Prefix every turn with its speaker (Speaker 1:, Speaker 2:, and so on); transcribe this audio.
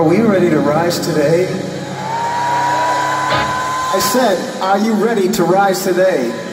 Speaker 1: Are we ready to rise today? I said, are you ready to rise today?